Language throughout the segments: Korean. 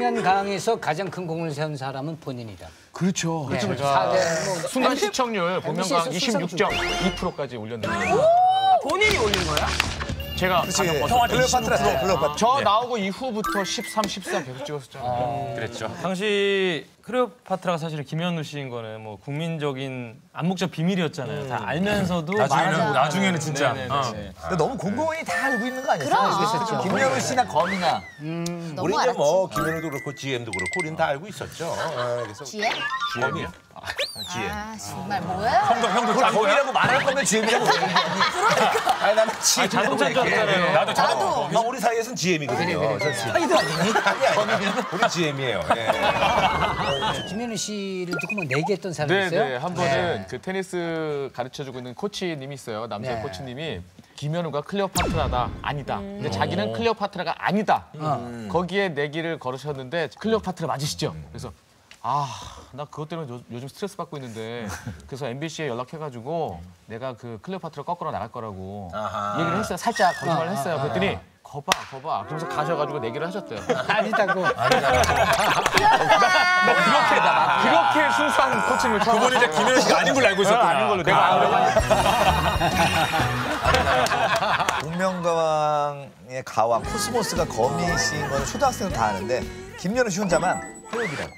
면가왕에서 가장 큰 공을 세운 사람은 본인이다. 그렇죠. 네. 4대 뭐 순간 시청률 에서 26.2%까지 올렸는데 본인이 올린 거야? 제가. 가장 먼저 클레오파트라 때, 클레오파트라. 저 나오고 이후부터 13, 14 계속 찍었었잖아요. 그랬죠. 당시 클레오파트라가 사실 김연우 씨인 거는 뭐 국민적인 암묵적 비밀이었잖아요. 다 알면서도 나중에는 나중에는 진짜. 네네네. 어. 근데 너무 공공연히 다 알고 있는 거 아니에요? 그럼. 김연우 씨나 검이나 너무 우리 이제 알았지. 뭐 김연우도 그렇고 GM도 그렇고 우리는 다 알고 있었죠. 어, 그래서 지혜? GM이요? GM. 아 정말 뭐야? 형도 형도 짠 거야? 검이라고 말할 거면 GM이라고 왜 얘기하니? 아니 나는 자동차 얘기해. 잖아요 나도 저 나도. 형 우리 사이에서는 GM이거든요. 사이도 아니니? 아니 아니 우리 GM이에요. 예. 김현우 씨를 뭐 내기했던 사람이 네, 있어요? 네. 한 번은 네. 그 테니스 가르쳐주고 있는 코치님이 있어요. 남자 네. 코치님이 김현우가 클레오파트라다 아니다. 근데 자기는 클레오파트라가 아니다. 거기에 내기를 걸으셨는데 클레오파트라 맞으시죠? 그래서 아, 나 그것 때문에 요, 요즘 스트레스 받고 있는데 그래서 MBC에 연락해가지고 내가 그 클레오파트라 거꾸로 나갈 거라고 얘기를 했어요. 살짝 거짓말을 했어요. 그랬더니 거봐, 거봐. 그러면서 가셔가지고 내기를 하셨대요. 아니다고. 그렇게 순수한 코칭을 처음 그분이 이제 김현우 씨가 아닌 걸로 알고 있었구나. 아닌 걸로 내가 아는 공명가왕의 가와 코스모스가 거미씨인 거는 초등학생은 다 아는데 김현우 씨 혼자만 화요비라고.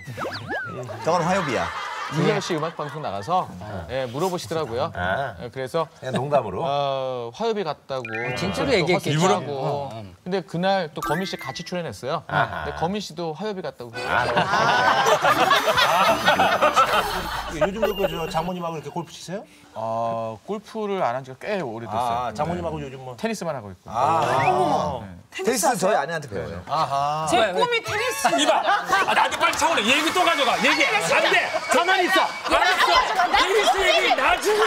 저건 화요비야. 김현우 씨 음악 방송 나가서 예, 물어보시더라고요. 아. 예, 그래서 그냥 농담으로. 어, 화요비 같다고 진짜로 또 얘기했겠죠. 일부러? 일부러? 고 근데 그날 또 거미 씨 같이 출연했어요. 근데 거미 씨도 화요비 같다고. 요즘도 그저 장모님하고 이렇게 골프 치세요? 어, 골프를 안 한 지가 꽤 오래됐어요. 아, 장모님하고 요즘 뭐 테니스만 하고 있고. 테니스 저희 아내한테 배워요. 제 꿈이 테니스. 이봐. 아, 나도 빨리 차원에 얘기 또 가져가. 얘기. 안 돼. 가만히 있어. 알았어. 테니스 얘기 나중에.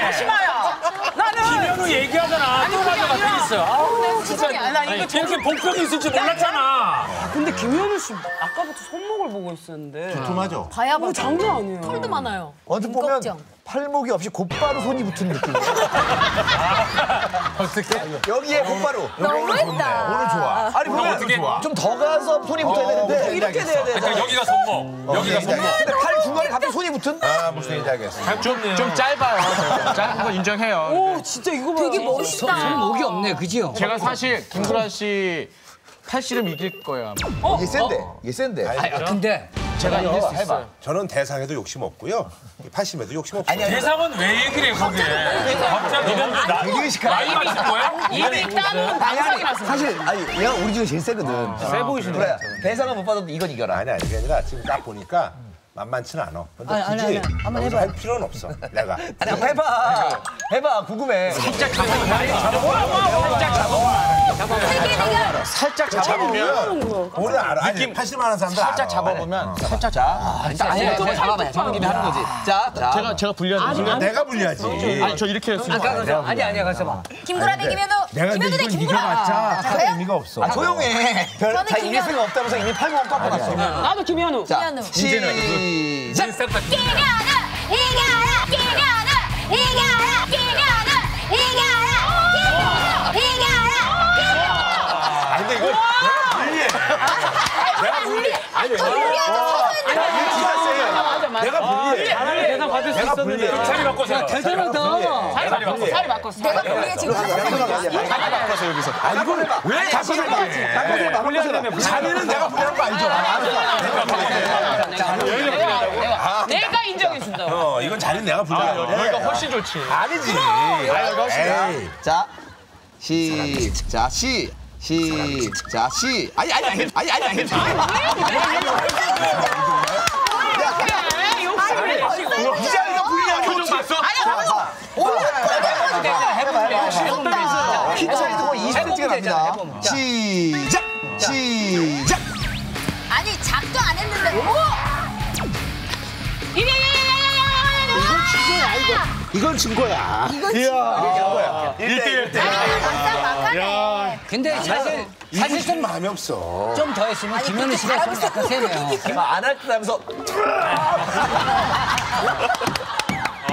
다시 봐요. 나는 김현우 얘기하잖아. 또 가져가 테니스. 아우, 진짜. 아니라 이거 아니, 이렇게 복병이 있을 줄 몰랐잖아. 근데 김현우 씨 아까부터 손목을 보고 있었는데. 두툼하죠? 봐야 봐. 장난 아니에요. 털도 많아요. 언뜻 보면 인걱정. 팔목이 없이 곧바로 손이 붙은 느낌. 어떻게? 여기에 곧바로. 너무했다. 오늘 좋아. 아니 보면 어떻게- 좀더 가서 손이 붙어야 되는데 이렇게 돼야 돼. 그러니까 여기가 손목. 여기가 손목. 근데 팔 중간에 갑자기 손이 붙은? 아 무슨 얘기인지 알겠어. 좀, 좀 짧아요. 짧은 건 인정해요. 오 진짜 이거 봐. 되게 손, 멋있다. 손목이 없네, 그지요? 제가 사실 김구라 씨 팔씨름 이길 거예요. 아마. 이게 센데. 이게 센데. 아, 근데 제가 이길 수 있어요. 저는 대상에도 욕심 없고요. 80에도 욕심 없어요. 아니. 대상은 왜 얘기를 해, 거기에? 갑자기 이런 나, 되게 의식하네. 나이 맞은 거야? 이미 아니. 방송이라서. 사실 아니 얘가 우리 중에 제일 세거든. 세 보이시네. 그래. 대상은 못 받아도 이건 이겨라. 아니 아니 그게 아니라 지금 딱 보니까 만만치는 않아. 근데 아니, 굳이 아니, 한번 해봐요. 할 필요는 없어. 내가. 아니 한번 해봐. 해봐. 궁금해. 살짝 잡아 보면 오늘 알아. 아니 80만 원 사람들 살짝. 잡아보면 살짝 잡아. 아니, 아니, 잡아봐요. 잡은 김에 하는 거지. 자, 자. 제가 제가 불리하는 그러니까 내가 불리하지. 아니 저 이렇게 했어요. 아까 그래서 아니 아니야 가서 봐. 김구라 대 김현우. 내가 근데 김현우 대 김구라. 자, 큰 그래요? 의미가 없어. 아, 조용해. 별, 다 이길. 생각 없다면서 이미 팔목 깎아놨어. 나도 김현우. 자, 김현우. 시작. 김현우. 이겨라. 이겨라. 이겨라. 이겨라. 근데 이거 내가 불리해. 내가 불리해. 아니 왜? 맞아 맞아. 내가 불리해. 대상 받을 수 내가 있었는데. 불리해. 자리 바꿔서. 대단하다. 살이 바꿨어. 살이 바꿨어. 내가 불리해 지금. 바꿔서 여기서. 아 이걸 왜 자꾸 생각해? 자리는 내가 불리한 거 알죠? 내가 인정해 준다. 어 이건 자리는 내가 불리한 거. 여기가 훨씬 좋지. 아니지. 자, 시작. 시. 시작. 시. 아니 아니 아니 아니 아니 아니. 이 자리가 불리한 표정 봤어? 키 차이 두고 20cm가 납니다. 시작. 시작. 아니 작도 안 했는데. 오! 이건 진 거야. 일대일 대. 막상 근데 사실 사실 사실 좀 마음이 없어. 좀 더 했으면 김현우 씨가 좀 약간 세네요. 안 할 듯 하면서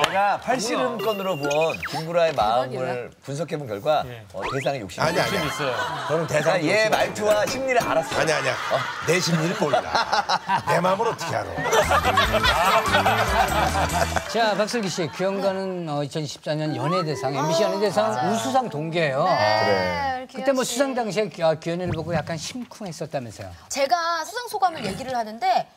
내가 팔씨름권으로 본 김구라의 마음을 분석해본 결과 어, 대상에 욕심이 아니 아니야. 너는 대상. 그러니까 얘 말투와 심리를 알았어. 아니 아니야. 내 심리를 몰라. 내 마음을 어떻게 알아? 자, 박슬기 씨, 규현가는 어, 2014년 연예대상, MBC 연예대상 우수상 동기예요. 네, 그때 뭐 수상 당시에 규- 아, 규현이를 보고 약간 심쿵했었다면서요. 제가 수상 소감을 얘기를 하는데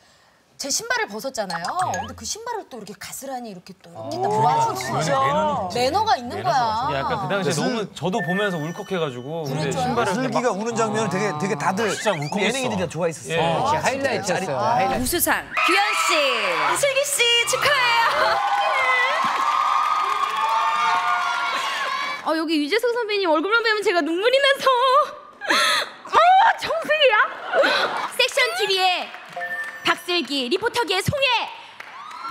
제 신발을 벗었잖아요. 근데 그 신발을 또 이렇게 가스란히 이렇게 또 이렇게 딱 모아주는 매너가 있는 거야. 약간 그 당시에 너무 저도 보면서 울컥해가지고 근데. 신발을 슬기가 우는 장면을 되게 되게 다들 울컥했어. 예능인들이 다 좋아했었어. 예. 역시 하이라이트였어요. 하이라이트. 우수상 규현 씨, 슬기 씨 축하해요. 어 여기 유재석 선배님 얼굴만 뵈면 제가 눈물이 나서 박슬기 리포터계의 송혜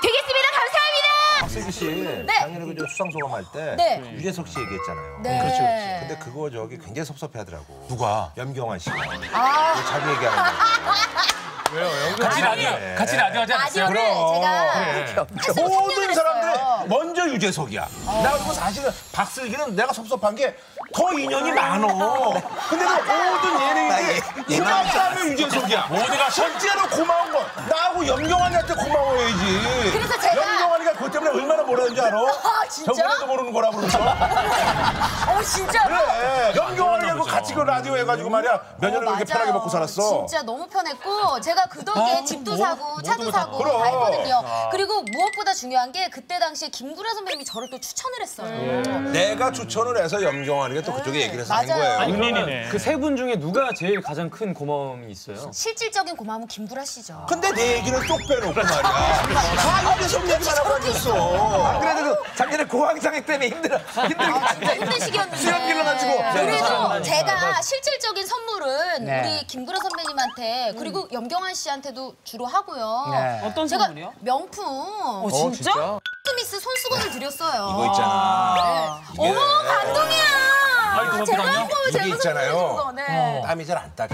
되겠습니다. 감사합니다. 슬기 씨 네. 작년에 그저 수상 소감할 때 네. 유재석 씨 얘기했잖아요. 네. 그렇지, 그렇지. 근데 그거 저기 굉장히 섭섭해하더라고. 누가? 염경환 씨가. 아. 그 자기 얘기하는 거. 같이 라디오 같이 라디오 하지 않았어요? 라디오를 제가 그 모든 사람들은 먼저 유재석이야. 나 그리고 사실은 박슬기는 내가 섭섭한 게 더 인연이 많어. 근데 그 모든 예능인들이 그냥 하면 유재석이야. 모두가 실제로 고마운 건 염경환이한테 고마워야지. 그래서 제가- 염경환이가 그것 때문에 얼마나 뭐라는지 알아? 아, 진짜? 저번에도 모르는 거라 그러죠. 어 진짜 그래. 염경환이하고 같이 그 라디오 해가지고 말이야. 몇 년을 그렇게 맞아요. 편하게 먹고 살았어. 진짜 너무 편했고 제가 그 덕에 집도 사고 차도 사고 그럼. 다 했거든요. 그리고 무엇보다 중요한 게 그때 당시에 김구라 선배님이 저를 또 추천을 했어요. 내가 추천을 해서 염경환이가 또 그쪽에 얘기를 해서 한 맞아요. 거예요. 그러면 그세 분 중에 누가 제일 가장 큰 고마움이 있어요? 실질적인 고마움은 김구라 씨죠. 근데 내 얘기는 똑 빼놓고 말이야. 다 유재석 얘기만 하고 앉았어. 그래도 그 작년에 고황장애 때문에 힘들어. 힘들게 아, 진짜 힘든 시기였는데. 수염 길러가지고. 그래도 제가 실질적인 선물은 네. 우리 김구라 선배님한테 그리고 염경환 씨한테도 주로 하고요. 네. 어떤 제가 선물이요? 명품 어, 진짜? 스미스 손수건을 드렸어요. 이거 있잖아. 네. 어머 감동이야. 아이고, 제가 그럼요? 한 거예요. 이게 제가 있잖아요. 네. 땀이 잘 안 닦여.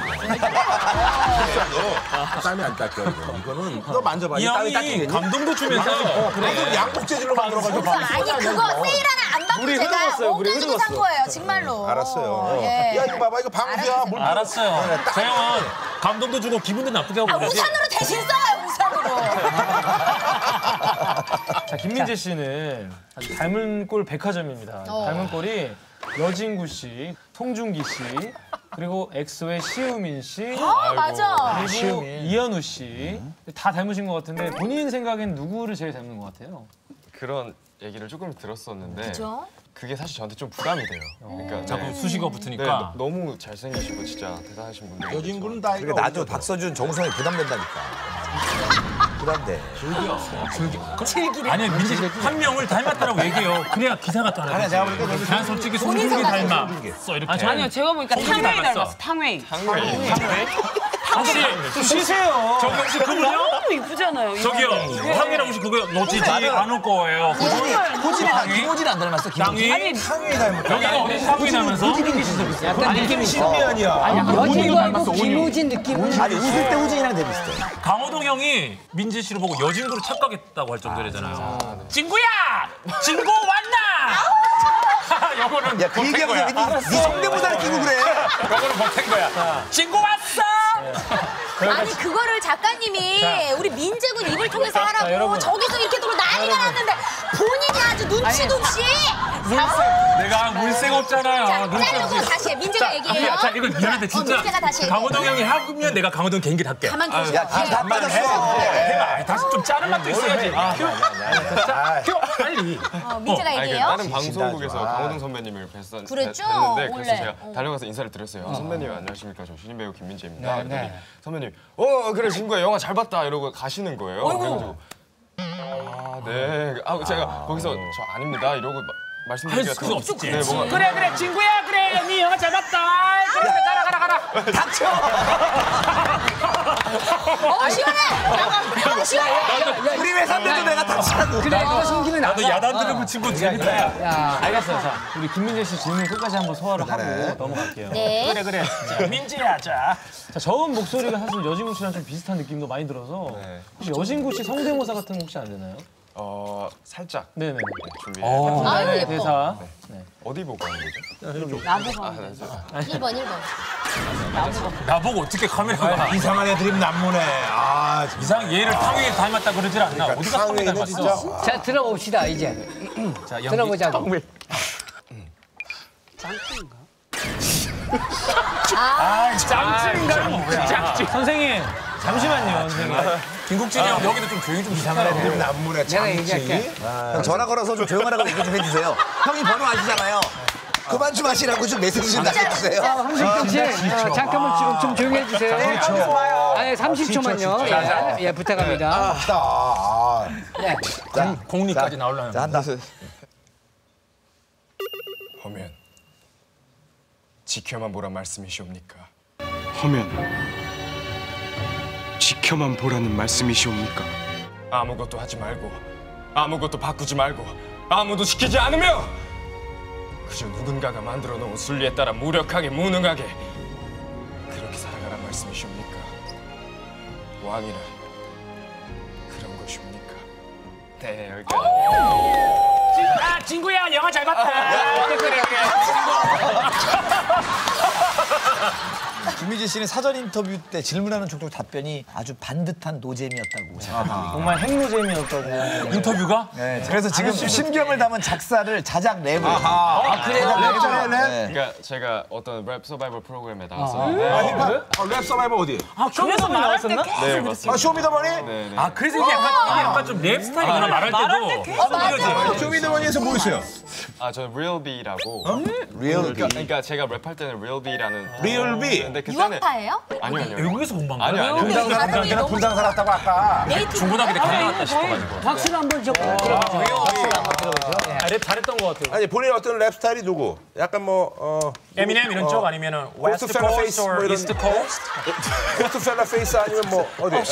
땀이 안 닦여. 이거. 이거는 너 만져봐. 이이 땀이 닦이겠니? 감동도 주면서 그래. 양복 재질로 만들어가지고 봐. 아니 그거 세일하는 안 받고 제가 못 가지고 산 거예요 정말로. 알았어요. 예. 야 이거 봐봐 이거 방수야. 물 알았어요. 저 형은 감동도 주고 기분도 나쁘게 하고 아, 그러지. 우산으로 대신 써요 우산으로. 자 김민재 씨는 닮은 꼴 백화점입니다. 어. 닮은 꼴이 여진구 씨, 송중기 씨, 그리고 엑소의 시우민 씨, 아 맞아. 그리고 이현우 씨. 다 닮으신 것 같은데 본인 생각엔 누구를 제일 닮는 것 같아요? 그런 얘기를 조금 들었었는데 그죠? 그게 사실 저한테 좀 부담이 돼요. 그러니까 자꾸 네. 수식어 네, 붙으니까. 너- 너무 잘생기시고 진짜 대단하신 분들. 여진구는 나이가 그러니까 나도. 박서준, 정우성이 부담된다니까. 부담돼. 아니 민지 한 명을 닮았다라고 얘기해요. 그래야 기사가 또 하나. 아니야, 제가 보니까. 난 솔직히 송중기 닮아. 써 이렇게. 아 니요, 제가 보니까 탕웨이 닮았어. 탕웨이. 혹시 좀 쉬세요. 저기 혹시 그분요? 너무 이쁘잖아요. 저기요. 황이랑 혹시 그거 놓치지 않을 거예요. 호진이 안, 김호진 안 닮았어. 김호진. 양이 상위 닮았어. 여기가 어디 황이 나면서 약간 느낌이 있어. 신비 아니야. 여진도 아니고 김호진 느낌. 아니 웃을 때 호진이랑 되게 비슷해. 강호동 형이 민지 씨를 보고 여진구로 착각했다고 할 정도래잖아요. 친구야, 친구 왔나? 요거는 야, 그 거야. 네, 네 성대모사 느끼고 그래. 요거는 보탠 거야. 친구 왔어. 아니 그거를 작가님이 우리 민재군 입을 통해서 하라고 여러분. 저기서 이렇게 들고 난리가 났는데 본인이 아주 눈치도 없이 내가 물색 없잖아요. 자, 눈치 자르고. 다시 해. 민재가 얘기해요. 자, 이거 미안한데 진짜 어, 민재가 다시 해. 강호동 형이 하면 내가 강호동 개인기 할게. 가만 계셔. 야, 김다 빠졌어. 해봐. 다시 좀 자른 맛도 있어야지. 큐, 빨리. 어, 민재가 그 얘기해요. 다른 방송국에서 강호동 선배님을 뵀었, 그랬죠? 뵀는데 그래서. 제가 어. 달려가서 인사를 드렸어요. 아, 선배님 안녕하십니까? 저 신인 배우 김민재입니다. 네, 그랬더니 네. 선배님 어 그래 친구야 영화 잘 봤다. 이러고 가시는 거예요. 그래가지고. 아 네. 아 제가 거기서 저 아닙니다. 이러고 마- 할 수가 없지. 네, 뭔가 그래 그래 친구야 그래 네 영화 잘 봤다. 그래 가라 가라 가라. 어, 시원해. 어, 시원해. 우리 회사인데도 내가 다치라고. 그래, 그 숨기면 나도 나가. 야단들을 붙인 거 재밌다. 야, 알겠어요. 자, 우리 김민재 씨 질문 끝까지 한번 소화를 하고 넘어갈게요. 네. 그래 그래. 자, 민지야 자. 자, 저음 목소리가 사실 여진구 씨랑 좀 비슷한 느낌도 많이 들어서 네. 혹시 여진구 씨 성대모사 같은 거 혹시 안 되나요? 어 살짝 네네. 준비. 어, 아유, 네, 예뻐. 대사. 어디 보고 하는 거죠? 나보고 아, 하면 네, 저- 1번, 1번. 나보고 어떻게 카메라가 이상한 애들이 난무네. 아, 진짜. 이상 얘를 탕웨이에 닮았다 그러질 않나? 어디가 탕웨이 닮았어? 진짜. 자 들어봅시다 이제 자, 연기. 들어보자고. 짱ጭ인가요? 뭐야? 선생님, 잠시만요, 선생님. 김국진이 형 여기도 좀 조용히 좀 난무네. 내가 참치. 얘기할게. 형 전화 걸어서 좀 조용하라고 얘기 좀 해주세요. 형이 번호 아시잖아요. 그만 좀 하시라고 좀 메시지 좀 남겨주세요. 황석경 씨 어, 잠깐만 좀, 좀 조용히 해주세요. 아예 30초만요. 예, 예 부탁합니다. 아, 아. 네. 자, 공리까지 나오려면. 자 한다. 허면 지켜만 보란 말씀이시옵니까? 하면 지켜만 보라는 말씀이시옵니까? 아무것도 하지 말고 아무것도 바꾸지 말고 아무도 시키지 않으며 그저 누군가가 만들어 놓은 순리에 따라 무력하게 무능하게 그렇게 살아가란 말씀이시옵니까? 왕이란 그런 것이옵니까? 네 여기까지 아 친구야 영화 잘 봤다. 김미지 씨는 사전 인터뷰 때 질문하는 족족 답변이 아주 반듯한 노잼이었다고 생각합니다. 정말 핵노잼이었다고. 인터뷰가? 네, 그래서 지금 심경을 담은 작사를 자작 랩을. 아 그래요? 네. 그러니까 제가 어떤 랩 서바이벌 프로그램에 나왔어요. 아, 힙합? 어, 랩 서바이벌 어디? 아 그래서 말할 때 나왔었나? 네. 맞습니다. 아, 쇼미더머니? 네, 네. 아, 그래서 이게 약간, 이게 약간 좀 랩 스타일이구나, 말할 말할 때 때도. 어, 맞아. 쇼미더머니에서 뭐 있어요? 아 저는 Real B라고. Real 그러니까, 그러니까 제가 랩할 때는 Real B라는. Real B? 근데 그때는 유학파예요? 아니요 아니요. 외국에서 공부한 아니요 거야? 아니요. 근데 발음이 너무 분당 살았다고 아까. 중고등학교 때 그냥 나왔다 싶어가지고. 박수를 한번 좀 들어보죠. 박수를 한번 들어보죠. 예. 아, 랩 잘했던 것 같아요. 아니, 본인 어떤 랩 스타일이 누구? 약간 뭐, 어. 에미넴 이런 쪽 아니면은 웨스트 코스트 뭐 or 이스트 코스트? 포스트 펠라 페이스 아니면 뭐, 어디? 어.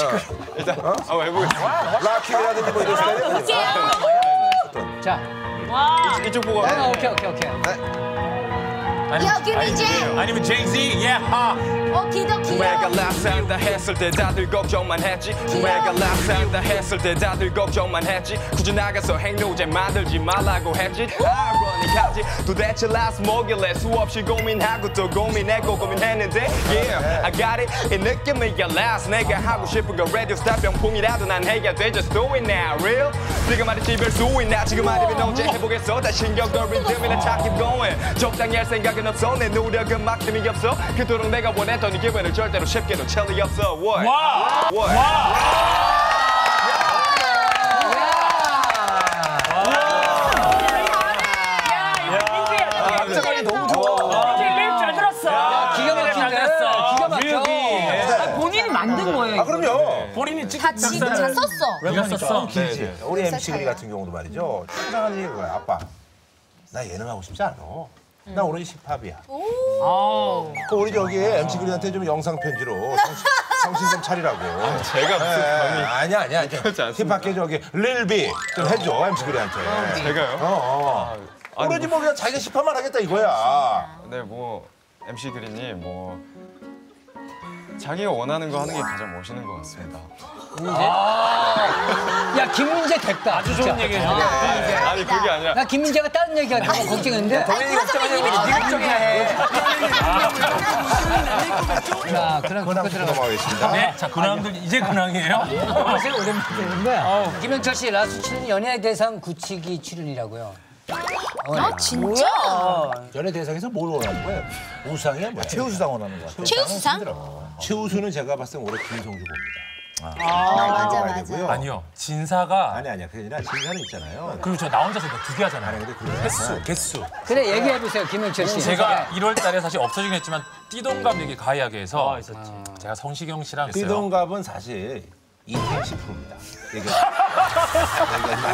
일단 한번 해보겠습니다. 라키라든지 뭐 이런 스타일? 자, 이쪽 보고 아, 하세요. 오케이 오케이 오케이. 야, 김희재. 아니면? 예, 하. 어, 기도 내가 귀여워. 랍산다 했을 때 다들 걱정만 했지 내가 랍산다 했을 때 다들 걱정만 했지 굳이 나가서 행로제 만들지 말라고 했지 아 이러니하지. 도대체 라스 뭐길래? 수없이 고민하고 또 고민했고 고민했는데 Yeah, I got it. 이 느낌이야 라스 내가 하고 싶은 거 라디오 스타 병풍이라도 난 해야 돼. Just do it now, real? 네가 말했지 별수 있나? 지금 아니면 언제 해보겠어? 다 신경 걸 리듬이나 차 keep going. 적당히 할 생각은 없어. 내 노력은 막힘이 없어. 그토록 내가 원했던 이 기회를 절대로 쉽게 놓칠 리 없어. What? 와! What? 작 찍다 지, 다 썼어. 내가 썼어. 길지. 우리 몇 MC 리 살이야? 같은 경우도 말이죠. 상상한 얘기가 거야. 아빠, 나 예능하고 싶지 않아. 나 오로지 힙합이야. 그 우리 저기 MC 그린한테 좀 영상 편지로 정신, 정신 좀 차리라고. 제가 무슨 네, 아니야 아니야. 아니야. 그렇지 않습니다. 힙합계 저기 릴비 좀 해줘 MC 그린한테. 제가요? 어, 어. 아니, 오로지 뭐 그냥 자기가 힙합만 하겠다 이거야. 네, 뭐 MC 그린이 뭐 자기가 원하는 거 하는 게 가장 멋있는 것 같습니다. 야 김민재 됐다. 아주 좋은 얘기예요. 아니 그게 아니라 나 김민재가 다른 얘기하는 거 걱정했는데. 아니, 그러자면 이미 자, 그럼 듣고 들어가. 넘어가겠습니다. 네, 자, 근황들 이제 근황이에요? 오랜만에 되는 거야. 김영철 씨 라스 출연 연예대상 구치기 출연이라고요. 아, 진짜? 연예 대상에서 뭘 원하는 거야? 우상이야 뭐야? 최우수상 원하는 것 같아. 최우수상? 최우수는 제가 봤을 때 올해 김성주 봅니다. 아, 맞아, 가야 맞아. 되고요. 아니요. 진사가 아니 아니야. 그게 아니라 진사는 있잖아요. 그리고 저 나 혼자서 두개 아니 하잖아요. 근데 그 횟수, 개수. 그래 얘기해 보세요 김영철 씨. 제가 1월 달에 사실 없어지긴 했지만 띠동갑 얘기 가야게에서 제가 성시경 씨랑. 띠동갑은 사실 씨 프로입니다. 얘기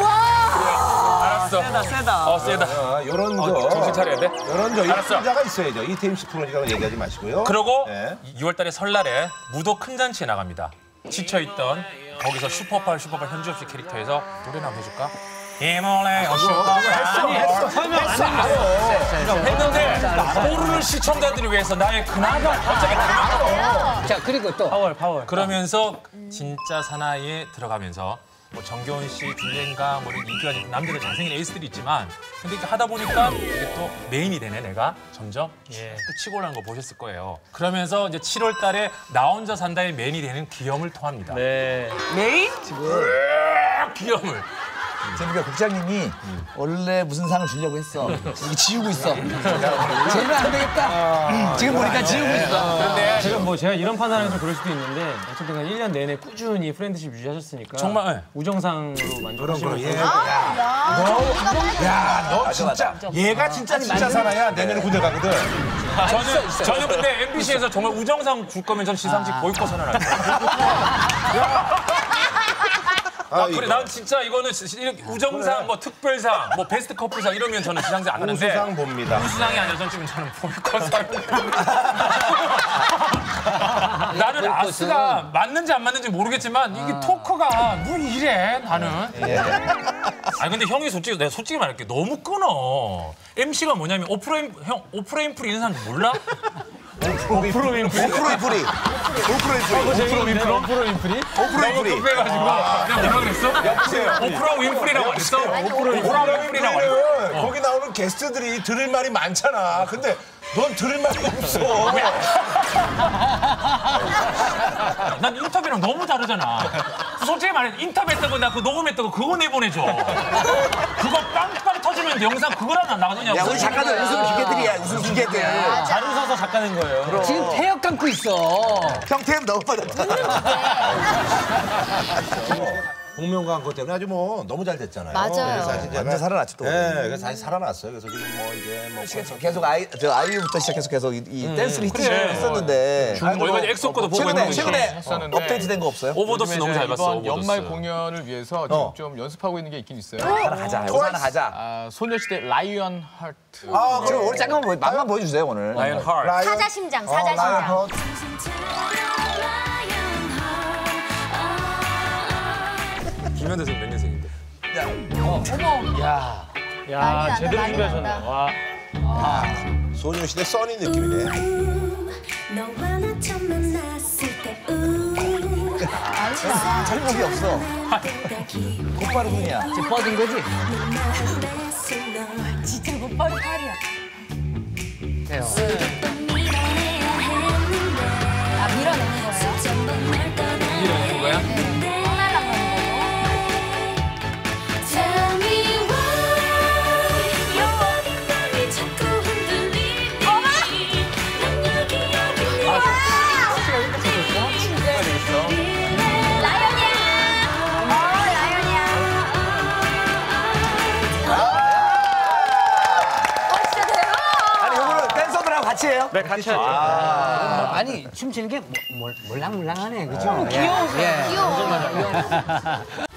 알았어. 세다, 세다. 어, 세다. 이런 어, 저 정신 차려야 돼. 이런 저 알았어. 입자가 있어야죠. 이태희 씨 프로니까 얘기하지 마시고요. 그러고 네. 2월 달에 설날에 무도 큰 잔치에 나갑니다. 지쳐있던 거기서 슈퍼팔 슈퍼팔 현주엽 씨 캐릭터에서 노래 한번 해줄까? 이모레 슈퍼팔 했는데 모르는 시청자들을 위해서 나의 근황을 갑자기 다자 그리고 또 파월 파월 그러면서 진짜 사나이에 들어가면서 뭐 정겨운 씨, 김연가, 뭐 이런 인기가 좀 남들은 잘생긴 에이스들이 있지만 근데 이렇게 하다 보니까 이게 또 메인이 되네 내가 점점 예. 또 치고 올라가는 거 보셨을 거예요. 그러면서 이제 7월 달에 나 혼자 산다의 메인이 되는 기염을 토합니다. 네. 메인? 기염을. 재미가 국장님이 원래 무슨 상을 주려고 했어. 지금 지우고 있어. 쟤는 안 되겠다. 지금 보니까 지우고 있어. 그런데 제가 뭐 제가 이런 판단을 해서 그럴 수도 있는데 어쨌든 간 1년 내내 꾸준히 friendship 유지하셨으니까 정말, 네. 우정상으로 만족하시는 예. 야, 너 진짜 얘가 진짜 진짜 사나야. 내년에 군대 가거든. 저는 저는 근데 MBC에서 정말 우정상 줄 거면 전 시상식 보이콧 선언할 거예요. 아, 그래, 난 진짜 이거는 우정상, 뭐 특별상, 뭐 베스트 커플상 이러면 저는 시상식 안 하는데 우수상 봅니다. 우수상이 아니라 전 지금 저는 보이콧상. 나는 아스가 맞는지 안 맞는지 모르겠지만 이게 토크가 뭐 이래 나는. 아니 근데 형이 솔직히 내가 솔직히 말할게 너무 끊어. MC가 뭐냐면 오프레임 형 오프레임 프리 이런 사람 몰라? 오프로 인프리. 오프로 인프리. 오프로 인프로 오프로 인프리 오프로 인프리. 급해가지고 내가 뭐라 그랬어? 여보세요. 오프라 윈프리라고 안 했어? 오프라 윈프리라고 안 했어? 우리는 거기 나오는 게스트들이 들을 말이 많잖아. 근데 넌 들을 말이 없어. 난 인터뷰랑 너무 다르잖아. 솔직히 말해 인터뷰했던 거 나 그거 녹음했던 거 그거 내보내줘. 그거 빵빵 터지면 영상 그거랑 나가느냐고. 야, 우리 작가들 웃음 기계들이야. 웃음 기계들. 잘 웃어서 작가 된 거예요. 지금 태엽 감고 있어. 형태는 너무 빠졌다. 복면가왕 그것 때문에 아주 뭐 너무 잘 됐잖아요. 맞아요. 그래서 사실 제가- 완전 살아났지 또. 네, 그래서 다시 살아났어요. 그래서 지금 뭐 이제 뭐 콘서트 계속 아이 저 아이유부터 시작해서 계속 이, 이 댄스를 히트 그래. 했었는데 얼마 전에 엑소 거도 보고 최근에. 최근에 했었는데. 업데이트된 거 없어요? 오버더스 너무 잘 봤어. 이번. 연말 공연을 위해서 지금 어. 좀 연습하고 있는 게 있긴 있어요. 하나 가자. 여기서 하나 가자. 아, 소녀시대 Lion Heart. 아, 그럼 오늘 잠깐만 맛만 보여주세요 오늘. Lion Heart. 사자 심장, 어, 사자 Lion 심장. 김연우 씨 몇 년생인데? 야, 난다, 제대로 난리 준비하셨네. 난다. 와. 소녀시대 써니 느낌이네. 너와 나 처음 만났을 때 우. 아, 잘못이 없어. 곧바로 눈이야. 지금 뻗은 거지? 진짜 못바로 팔이야. 돼요. 아, 같이 해요? 네, 같이 하죠. 아 니 춤추는 게 뭐, 몰- 몰랑몰랑하네, 그죠? 귀여우세요, 예. 귀여워.